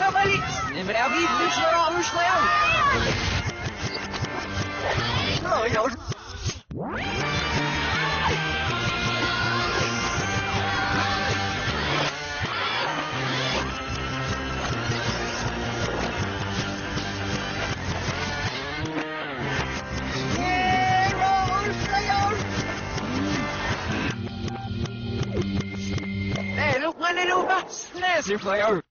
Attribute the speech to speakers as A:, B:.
A: Somebody, but I'll be this way on this way Hey, look, my little bus. There's your player.